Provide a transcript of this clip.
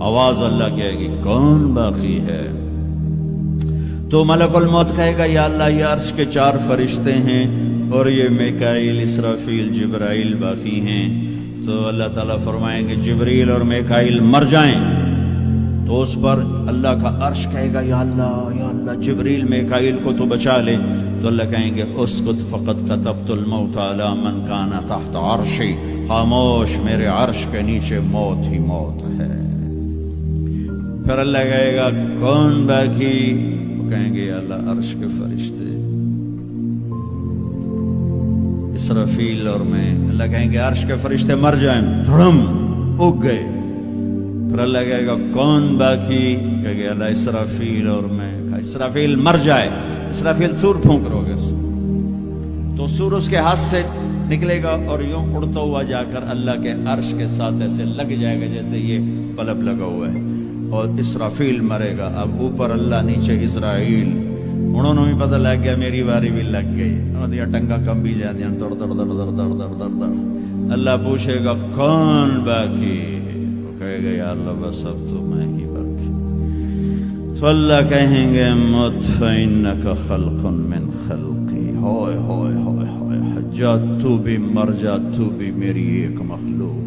آواز اللہ کہے گی کون باقی ہے؟ تو ملک الموت کہے گا، یا اللہ، یہ عرش کے چار فرشتے ہیں اور یہ میکائیل، اسرافیل، جبرائیل باقی ہیں۔ تو اللہ تعالیٰ فرمائیں گے جبریل اور میکائیل مر جائیں۔ تو اس پر اللہ کا عرش کہے گا، یا اللہ یا اللہ جبریل میکائیل کو تو بچا لے۔ تو اللہ کہیں گے، اسکت فقط کتبت الموت علی من کانا تحت عرشی۔ خاموش، میرے عرش کے نیچے موت ہی موت ہے۔ پھر اللہ کہے گا کون باقی؟ وہ کہیں گے اللہ، عرش کے فرشتے۔ اسرافیل اور میں۔ اللہ کہیں گے، عرش کے فرشتے مر جائیں۔ دھڑم، اگ گئے۔ پھر اللہ کہے گا، کون باقی؟ کہے گا اللہ، اسرافیل اور میں۔ اسرافیل مر جائے۔ اسرافیل سور پھونک رو گے۔ تو سور اس کے ہاتھ سے نکلے گا اور یوں اڑتا ہوا جا کر اللہ کے عرش کے ساتھ ایسے لگ جائے گا جیسے یہ بلب لگا ہوا ہے۔ اور اسرافیل مرے گا۔ اب اوپر اللہ، نیچے اسرائیل۔ انہوں نے بھی پتہ لگ گیا، میری باری بھی لگ گئی۔ اور دیا ٹنگا کم بھی جا دیا دڑ دڑ دڑ دڑ دڑ دڑ دڑ دڑ۔ اللہ پوچھے گا، کون باقی؟ وہ کہے گا، یا اللہ، بس اب تو میں ہی باقی۔ تو اللہ کہیں گے، مت خلق من خلقی ہوئے ہوئے ہوئے ہوئے۔ حجات تو بھی مر جا تو بھی میری ایک مخلوق۔